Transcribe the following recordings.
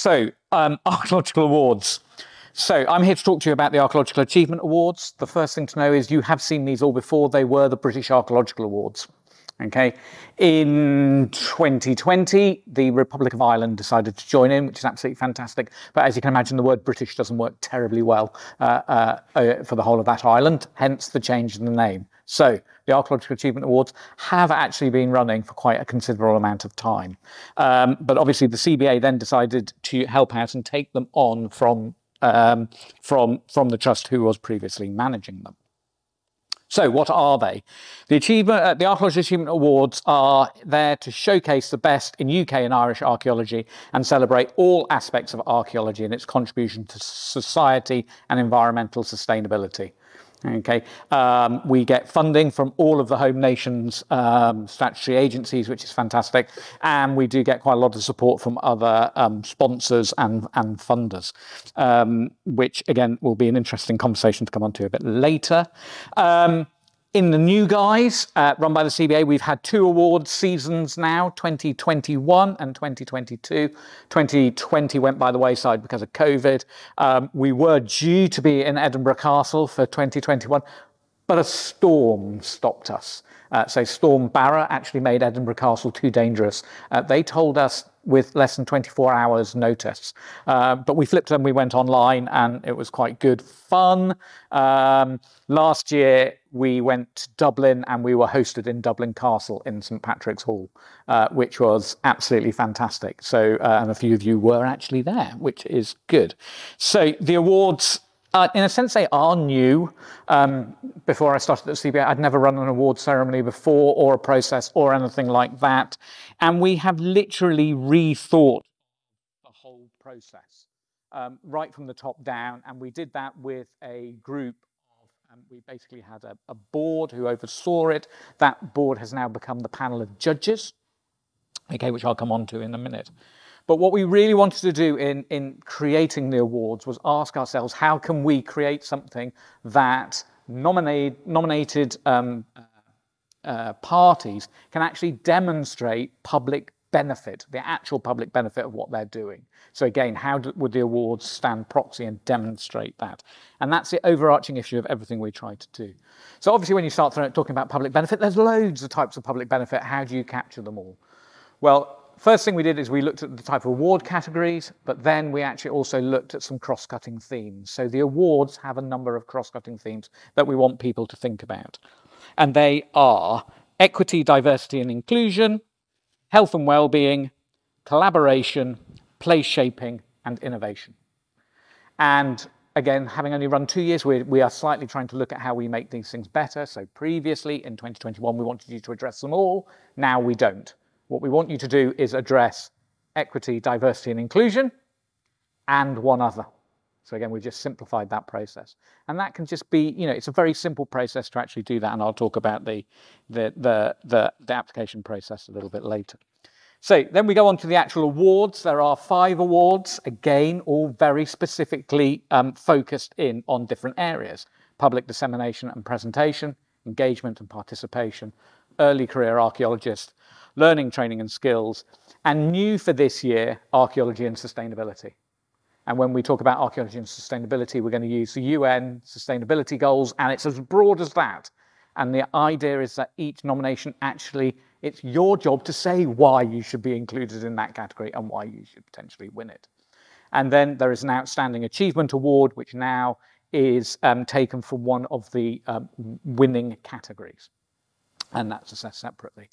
So, um, archaeological awards. So, I'm here to talk to you about the Archaeological Achievement Awards. The first thing to know is you have seen these all before. They were the British Archaeological Awards. Okay. In 2020, the Republic of Ireland decided to join in, which is absolutely fantastic. But as you can imagine, the word British doesn't work terribly well uh, uh, uh, for the whole of that island, hence the change in the name. So the Archaeological Achievement Awards have actually been running for quite a considerable amount of time. Um, but obviously, the CBA then decided to help out and take them on from um, from from the trust who was previously managing them. So, what are they? The achievement, uh, the Archaeological Achievement Awards are there to showcase the best in UK and Irish archaeology and celebrate all aspects of archaeology and its contribution to society and environmental sustainability. Okay, um, we get funding from all of the home nations um, statutory agencies, which is fantastic, and we do get quite a lot of support from other um, sponsors and and funders, um, which again will be an interesting conversation to come on to a bit later. In the new guise, uh, run by the CBA, we've had two award seasons now 2021 and 2022. 2020 went by the wayside because of COVID. Um, we were due to be in Edinburgh Castle for 2021, but a storm stopped us. Uh, so Storm Barra actually made Edinburgh Castle too dangerous. Uh, they told us with less than 24 hours notice. Uh, but we flipped and we went online and it was quite good fun. Um, last year we went to Dublin and we were hosted in Dublin Castle in St Patrick's Hall, uh, which was absolutely fantastic. So, uh, and a few of you were actually there, which is good. So the awards uh, in a sense, they are new. Um, before I started at CBA, I'd never run an award ceremony before, or a process, or anything like that. And we have literally rethought the whole process, um, right from the top down. And we did that with a group um, we basically had a, a board who oversaw it. That board has now become the panel of judges, okay, which I'll come on to in a minute. But what we really wanted to do in, in creating the awards was ask ourselves, how can we create something that nominate, nominated um, uh, parties can actually demonstrate public benefit, the actual public benefit of what they're doing. So again, how do, would the awards stand proxy and demonstrate that? And that's the overarching issue of everything we try to do. So obviously when you start talking about public benefit, there's loads of types of public benefit. How do you capture them all? Well, First thing we did is we looked at the type of award categories, but then we actually also looked at some cross-cutting themes. So the awards have a number of cross-cutting themes that we want people to think about. And they are equity, diversity and inclusion, health and well-being, collaboration, place shaping and innovation. And again, having only run two years, we, we are slightly trying to look at how we make these things better. So previously in 2021, we wanted you to address them all. Now we don't. What we want you to do is address equity, diversity, and inclusion, and one other. So again, we've just simplified that process. And that can just be, you know, it's a very simple process to actually do that. And I'll talk about the, the, the, the, the application process a little bit later. So then we go on to the actual awards. There are five awards, again, all very specifically um, focused in on different areas. Public dissemination and presentation, engagement and participation, early career archaeologist, learning, training and skills, and new for this year, archaeology and sustainability. And when we talk about archaeology and sustainability, we're going to use the UN sustainability goals, and it's as broad as that. And the idea is that each nomination actually, it's your job to say why you should be included in that category and why you should potentially win it. And then there is an Outstanding Achievement Award, which now is um, taken from one of the um, winning categories. And that's assessed separately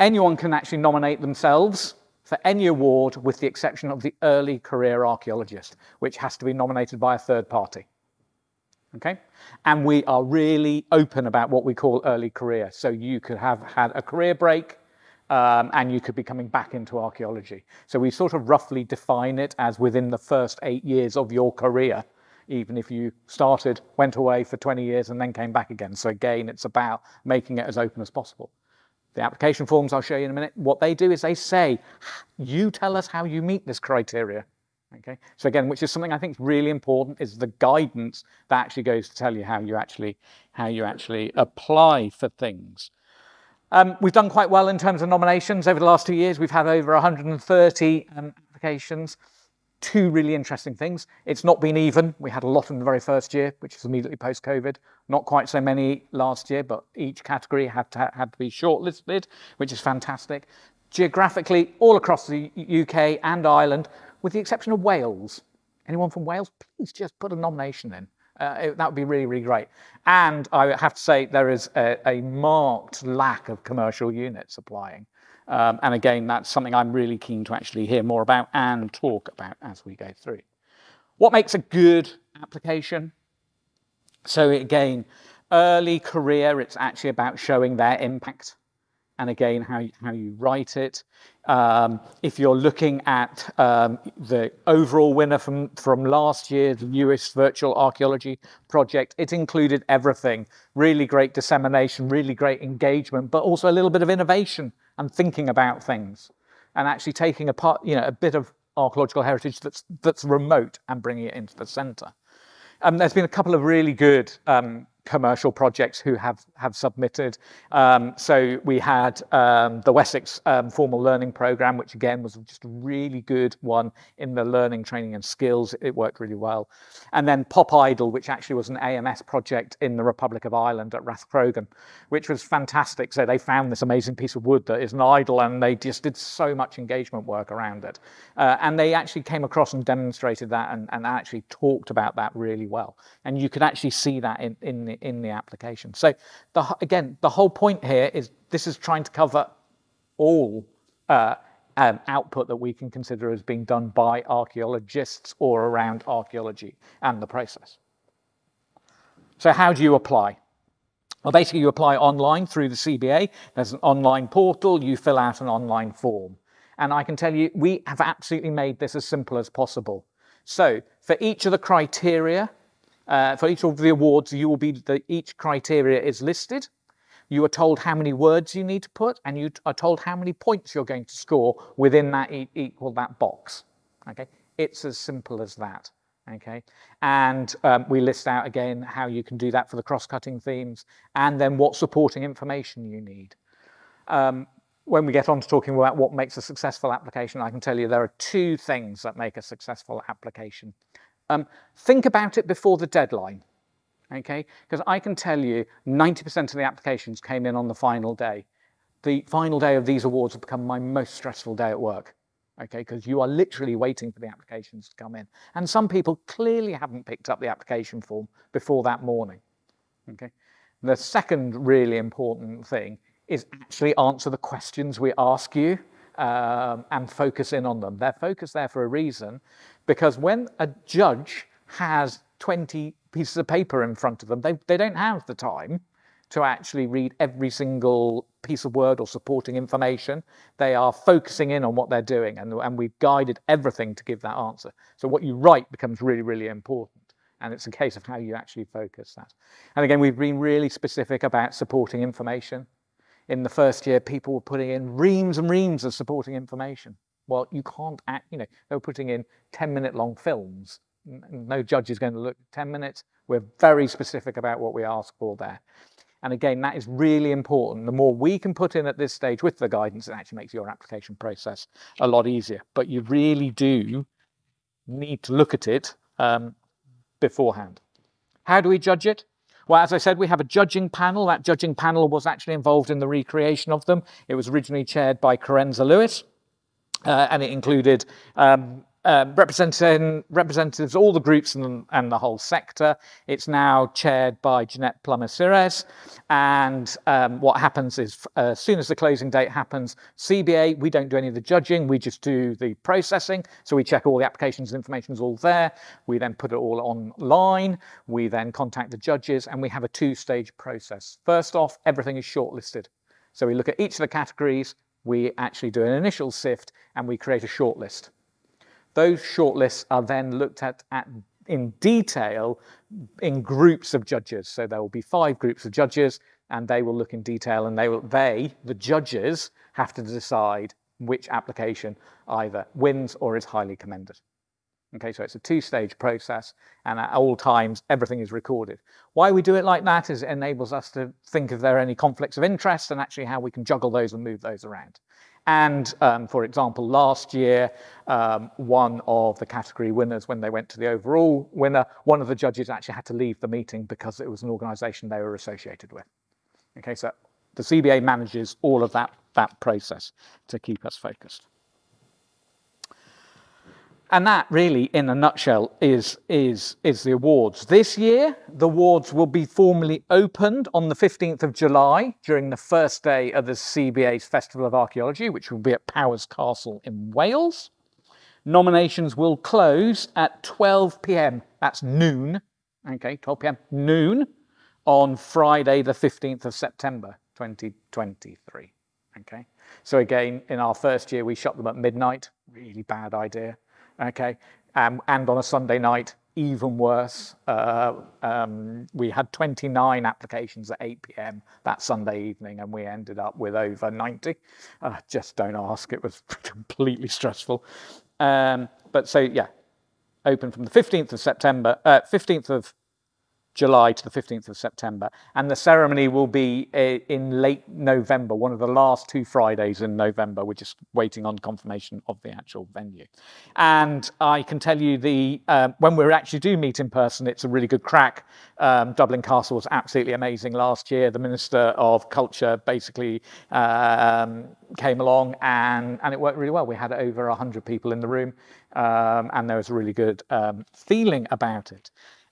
anyone can actually nominate themselves for any award with the exception of the early career archaeologist, which has to be nominated by a third party. Okay? And we are really open about what we call early career. So you could have had a career break um, and you could be coming back into archaeology. So we sort of roughly define it as within the first eight years of your career, even if you started, went away for 20 years and then came back again. So again, it's about making it as open as possible. The application forms I'll show you in a minute, what they do is they say, you tell us how you meet this criteria. Okay, so again, which is something I think is really important, is the guidance that actually goes to tell you how you actually how you actually apply for things. Um, we've done quite well in terms of nominations over the last two years. We've had over 130 um, applications. Two really interesting things. It's not been even. We had a lot in the very first year, which is immediately post-COVID. Not quite so many last year, but each category had to, had to be shortlisted, which is fantastic. Geographically, all across the UK and Ireland, with the exception of Wales. Anyone from Wales, please just put a nomination in. Uh, it, that would be really, really great. And I have to say there is a, a marked lack of commercial units applying. Um, and again, that's something I'm really keen to actually hear more about and talk about as we go through. What makes a good application? So again, early career, it's actually about showing their impact and again, how, how you write it. Um, if you're looking at um, the overall winner from, from last year, the newest virtual archaeology project, it included everything. Really great dissemination, really great engagement, but also a little bit of innovation and thinking about things and actually taking a part, you know, a bit of archaeological heritage that's, that's remote and bringing it into the center. Um, there's been a couple of really good um, commercial projects who have, have submitted. Um, so we had um, the Wessex um, Formal Learning Programme, which again was just a really good one in the learning, training and skills. It worked really well. And then Pop Idol, which actually was an AMS project in the Republic of Ireland at Rathcroghan, which was fantastic. So they found this amazing piece of wood that is an idol and they just did so much engagement work around it. Uh, and they actually came across and demonstrated that and, and actually talked about that really well. And you could actually see that in, in the, in the application. So the, again, the whole point here is this is trying to cover all uh, um, output that we can consider as being done by archaeologists or around archaeology and the process. So how do you apply? Well, basically you apply online through the CBA. There's an online portal, you fill out an online form. And I can tell you, we have absolutely made this as simple as possible. So for each of the criteria uh, for each of the awards, you will be the, each criteria is listed. You are told how many words you need to put, and you are told how many points you're going to score within that e equal that box. Okay, it's as simple as that. Okay, and um, we list out again how you can do that for the cross-cutting themes, and then what supporting information you need. Um, when we get on to talking about what makes a successful application, I can tell you there are two things that make a successful application. Um, think about it before the deadline, okay? Because I can tell you 90% of the applications came in on the final day. The final day of these awards have become my most stressful day at work, okay? Because you are literally waiting for the applications to come in. And some people clearly haven't picked up the application form before that morning, okay? The second really important thing is actually answer the questions we ask you um, and focus in on them. They're focused there for a reason because when a judge has 20 pieces of paper in front of them, they, they don't have the time to actually read every single piece of word or supporting information. They are focusing in on what they're doing, and, and we've guided everything to give that answer. So what you write becomes really, really important. And it's a case of how you actually focus that. And again, we've been really specific about supporting information. In the first year, people were putting in reams and reams of supporting information. Well, you can't act, you know, they were putting in 10 minute long films. No judge is going to look 10 minutes. We're very specific about what we ask for there. And again, that is really important. The more we can put in at this stage with the guidance, it actually makes your application process a lot easier. But you really do need to look at it um, beforehand. How do we judge it? Well, as I said, we have a judging panel. That judging panel was actually involved in the recreation of them. It was originally chaired by Carenza Lewis. Uh, and it included um, um, representing representatives, all the groups and, and, the whole sector. It's now chaired by Jeanette Plummer Sires. And um, what happens is, uh, as soon as the closing date happens, CBA, we don't do any of the judging, we just do the processing. So we check all the applications and information is all there. We then put it all online. We then contact the judges, and we have a two stage process. First off, everything is shortlisted. So we look at each of the categories, we actually do an initial sift and we create a shortlist. Those shortlists are then looked at, at in detail in groups of judges. So there will be five groups of judges and they will look in detail and they will, they, the judges, have to decide which application either wins or is highly commended. Okay, so it's a two-stage process, and at all times, everything is recorded. Why we do it like that is it enables us to think if there are any conflicts of interest and actually how we can juggle those and move those around. And um, for example, last year, um, one of the category winners, when they went to the overall winner, one of the judges actually had to leave the meeting because it was an organization they were associated with. Okay, so the CBA manages all of that, that process to keep us focused. And that really, in a nutshell, is, is, is the awards. This year, the awards will be formally opened on the 15th of July during the first day of the CBA's Festival of Archaeology, which will be at Powis Castle in Wales. Nominations will close at 12 p.m. That's noon. Okay, 12 p.m. noon on Friday, the 15th of September, 2023. Okay, so again, in our first year, we shut them at midnight. Really bad idea okay? Um, and on a Sunday night, even worse. Uh, um, we had 29 applications at 8 p.m. that Sunday evening, and we ended up with over 90. Uh, just don't ask, it was completely stressful. Um, but so, yeah, open from the 15th of September, uh, 15th of July to the 15th of September. And the ceremony will be uh, in late November, one of the last two Fridays in November. We're just waiting on confirmation of the actual venue. And I can tell you the um, when we actually do meet in person, it's a really good crack. Um, Dublin Castle was absolutely amazing last year. The Minister of Culture basically um, came along and, and it worked really well. We had over 100 people in the room um, and there was a really good um, feeling about it.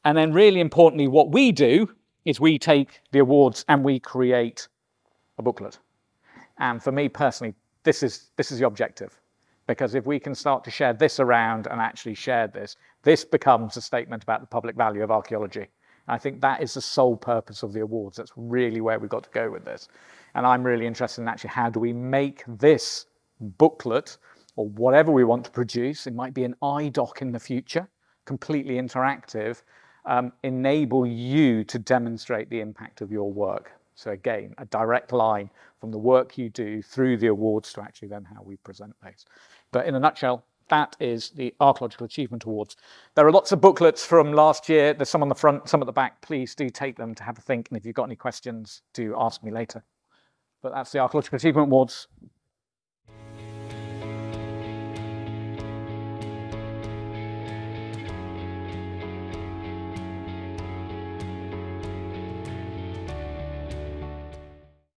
And then really importantly, what we do is we take the awards and we create a booklet. And for me personally, this is, this is the objective. Because if we can start to share this around and actually share this, this becomes a statement about the public value of archaeology. I think that is the sole purpose of the awards. That's really where we've got to go with this. And I'm really interested in actually how do we make this booklet or whatever we want to produce, it might be an iDoc in the future, completely interactive, um, enable you to demonstrate the impact of your work. So again, a direct line from the work you do through the awards to actually then how we present those. But in a nutshell, that is the Archaeological Achievement Awards. There are lots of booklets from last year. There's some on the front, some at the back. Please do take them to have a think. And if you've got any questions, do ask me later. But that's the Archaeological Achievement Awards.